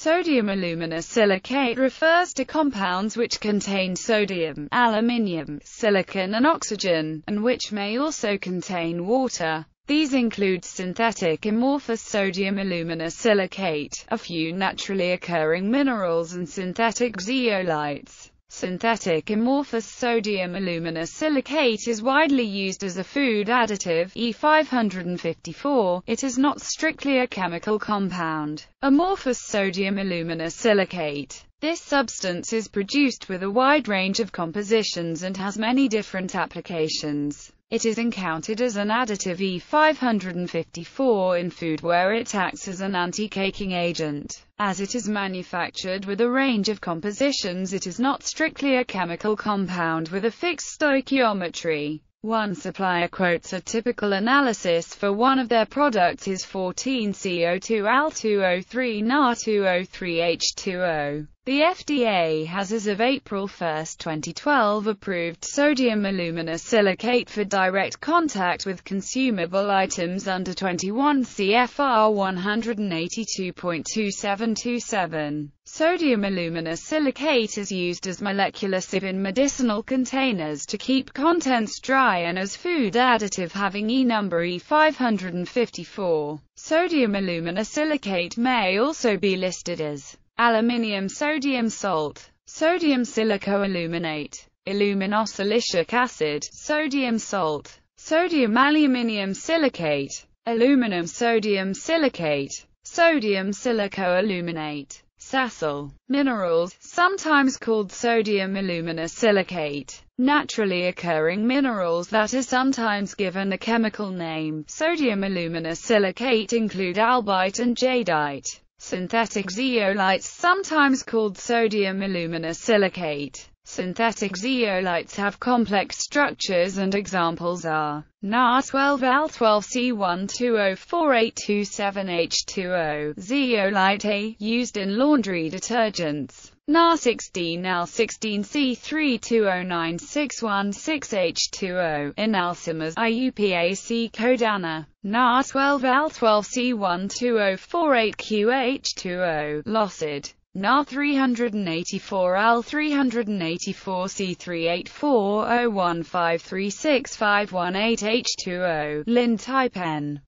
Sodium aluminosilicate refers to compounds which contain sodium, aluminium, silicon and oxygen, and which may also contain water. These include synthetic amorphous sodium aluminosilicate, a few naturally occurring minerals and synthetic zeolites. Synthetic amorphous sodium aluminosilicate is widely used as a food additive, E554. It is not strictly a chemical compound. Amorphous sodium aluminosilicate. This substance is produced with a wide range of compositions and has many different applications. It is encountered as an additive E554 in food where it acts as an anti-caking agent. As it is manufactured with a range of compositions it is not strictly a chemical compound with a fixed stoichiometry. One supplier quotes a typical analysis for one of their products is 14CO2Al2O3 Na2O3H2O. The FDA has as of April 1, 2012 approved sodium aluminosilicate for direct contact with consumable items under 21 CFR 182.2727. Sodium aluminosilicate is used as molecular sieve in medicinal containers to keep contents dry and as food additive having E number E554. Sodium aluminosilicate may also be listed as aluminium sodium salt, sodium silicoaluminate, aluminosilicic acid, sodium salt, sodium aluminium silicate, aluminum sodium silicate, sodium silicoaluminate, sasol. Minerals, sometimes called sodium aluminosilicate, naturally occurring minerals that are sometimes given the chemical name. Sodium aluminosilicate include albite and jadeite. Synthetic zeolites sometimes called sodium aluminosilicate. Synthetic zeolites have complex structures and examples are Na12Al12C12O4827H2O, zeolite A, used in laundry detergents. Na16Al16C32096116H2O, enantiomers, IUPAC Codana, Na12Al12C12O48QH2O, losod. Na 384 Al 384 C 384 01536518 H2O, Linde type N.